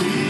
see.